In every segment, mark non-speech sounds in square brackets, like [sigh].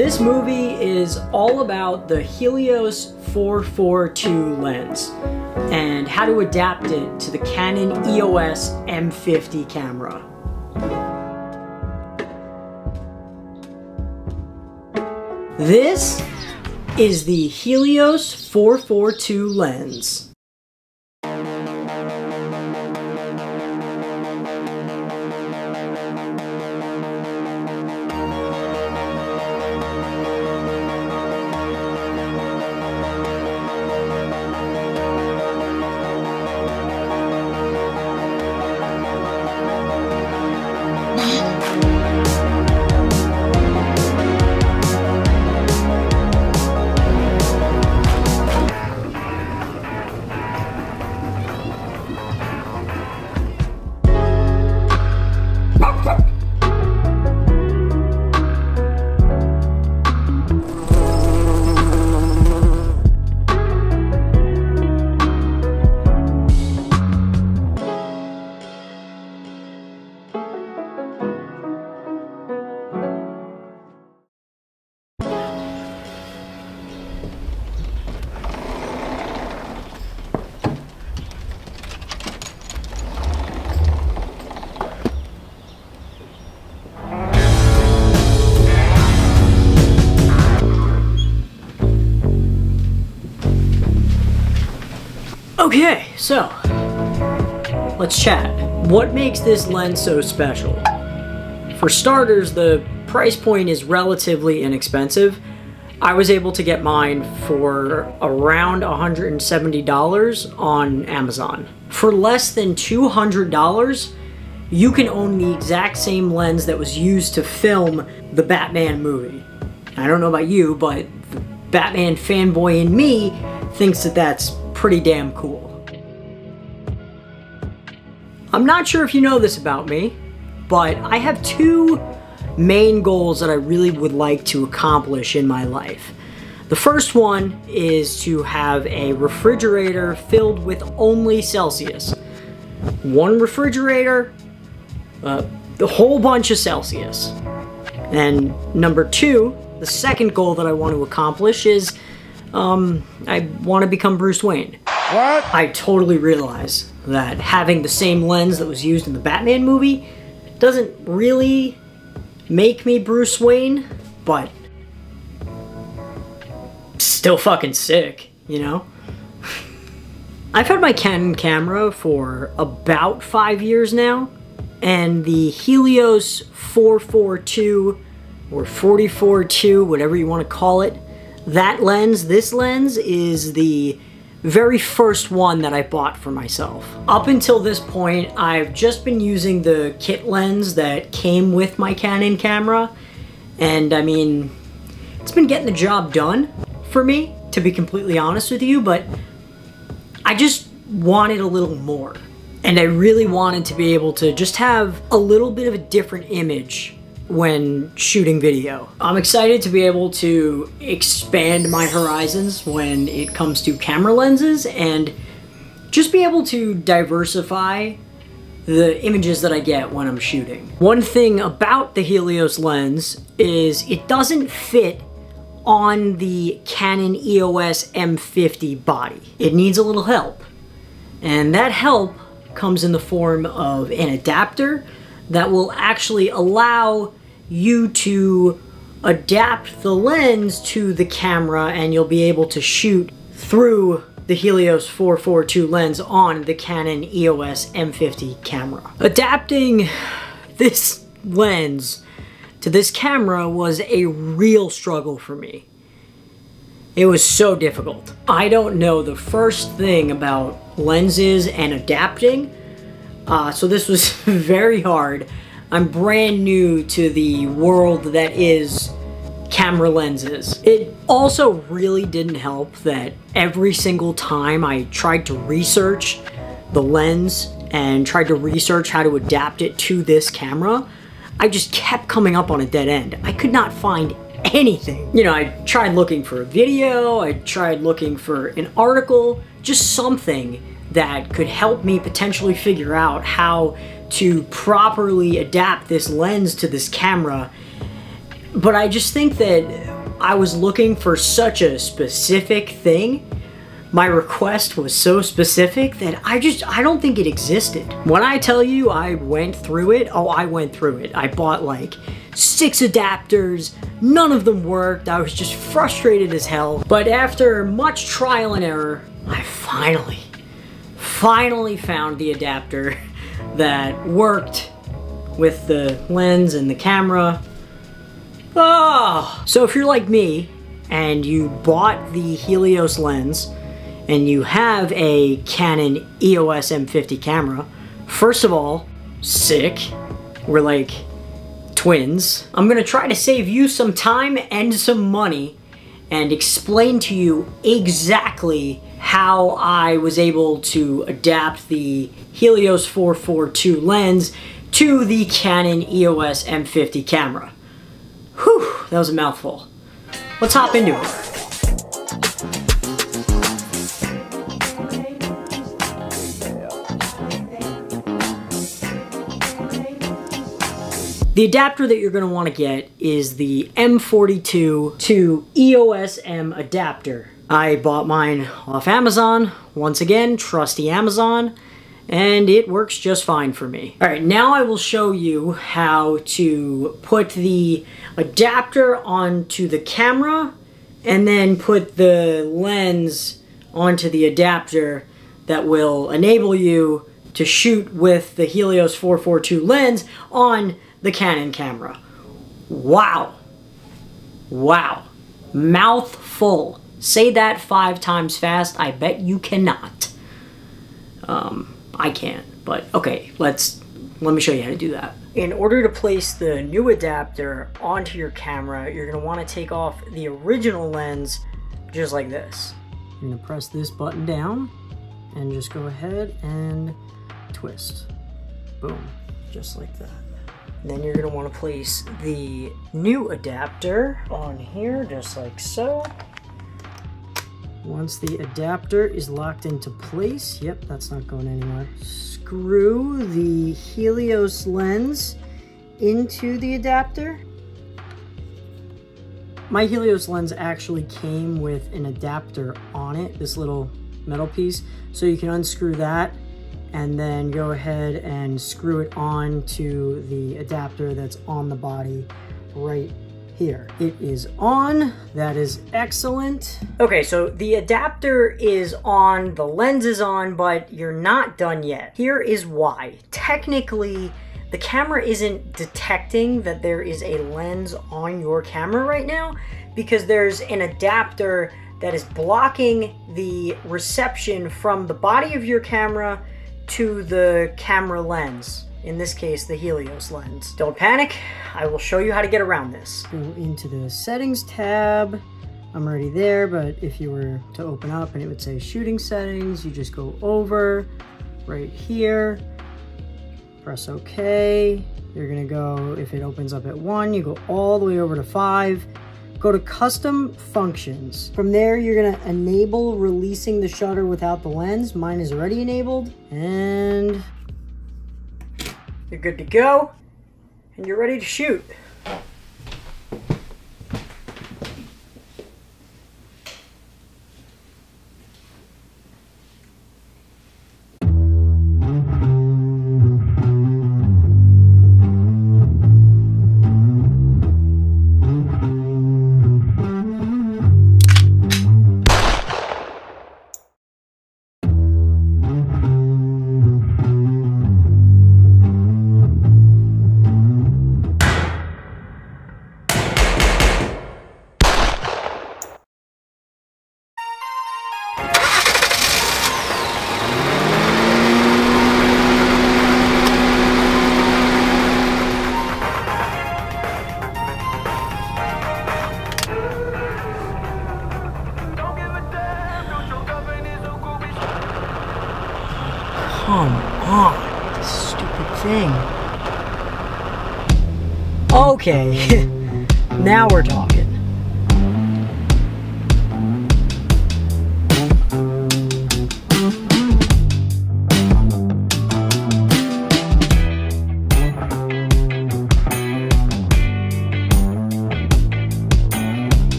This movie is all about the Helios 442 lens and how to adapt it to the Canon EOS M50 camera. This is the Helios 442 lens. Okay, so let's chat. What makes this lens so special? For starters, the price point is relatively inexpensive. I was able to get mine for around $170 on Amazon. For less than $200, you can own the exact same lens that was used to film the Batman movie. I don't know about you, but the Batman fanboy in me thinks that that's pretty damn cool. I'm not sure if you know this about me, but I have two main goals that I really would like to accomplish in my life. The first one is to have a refrigerator filled with only Celsius. One refrigerator, uh, a whole bunch of Celsius. And number two, the second goal that I want to accomplish is um, I want to become Bruce Wayne. What? I totally realize that having the same lens that was used in the Batman movie doesn't really make me Bruce Wayne, but still fucking sick, you know? [laughs] I've had my Canon camera for about five years now, and the Helios 442 or 442, whatever you want to call it, that lens, this lens, is the very first one that I bought for myself. Up until this point, I've just been using the kit lens that came with my Canon camera, and I mean, it's been getting the job done for me, to be completely honest with you, but I just wanted a little more. And I really wanted to be able to just have a little bit of a different image when shooting video. I'm excited to be able to expand my horizons when it comes to camera lenses and just be able to diversify the images that I get when I'm shooting. One thing about the Helios lens is it doesn't fit on the Canon EOS M50 body. It needs a little help. And that help comes in the form of an adapter that will actually allow you to adapt the lens to the camera and you'll be able to shoot through the Helios 442 lens on the Canon EOS M50 camera. Adapting this lens to this camera was a real struggle for me. It was so difficult. I don't know the first thing about lenses and adapting, uh, so this was [laughs] very hard. I'm brand new to the world that is camera lenses. It also really didn't help that every single time I tried to research the lens and tried to research how to adapt it to this camera, I just kept coming up on a dead end. I could not find anything. You know, I tried looking for a video, I tried looking for an article, just something that could help me potentially figure out how to properly adapt this lens to this camera But I just think that I was looking for such a specific thing. My request was so specific that I just, I don't think it existed. When I tell you I went through it, oh, I went through it. I bought like six adapters, none of them worked. I was just frustrated as hell. But after much trial and error, I finally, finally found the adapter [laughs] that worked with the lens and the camera. Oh! So if you're like me and you bought the Helios lens and you have a Canon EOS M50 camera, first of all, sick. We're like twins. I'm gonna try to save you some time and some money and explain to you exactly how I was able to adapt the Helios 442 lens to the Canon EOS M50 camera. Whew, that was a mouthful. Let's hop into it. The adapter that you're going to want to get is the M42 to EOS M adapter. I bought mine off Amazon, once again, trusty Amazon, and it works just fine for me. All right, now I will show you how to put the adapter onto the camera and then put the lens onto the adapter that will enable you to shoot with the Helios 442 lens on the Canon camera. Wow. Wow. Mouthful. Say that five times fast. I bet you cannot. Um, I can't, but okay, let's, let me show you how to do that. In order to place the new adapter onto your camera, you're gonna wanna take off the original lens just like this. You're gonna press this button down and just go ahead and twist. Boom, just like that. Then you're gonna wanna place the new adapter on here, just like so. Once the adapter is locked into place, yep, that's not going anywhere. Screw the Helios lens into the adapter. My Helios lens actually came with an adapter on it, this little metal piece. So you can unscrew that and then go ahead and screw it on to the adapter that's on the body right here. It is on, that is excellent. Okay, so the adapter is on, the lens is on, but you're not done yet. Here is why. Technically, the camera isn't detecting that there is a lens on your camera right now because there's an adapter that is blocking the reception from the body of your camera to the camera lens. In this case, the Helios lens. Don't panic, I will show you how to get around this. Go into the settings tab. I'm already there, but if you were to open up and it would say shooting settings, you just go over right here, press OK. You're gonna go, if it opens up at one, you go all the way over to five, go to custom functions. From there, you're gonna enable releasing the shutter without the lens. Mine is already enabled and you're good to go and you're ready to shoot. Come on, this stupid thing. Okay, [laughs] now we're talking.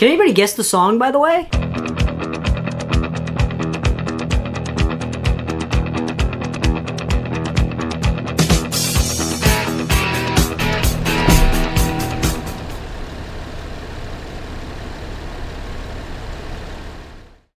Can anybody guess the song, by the way?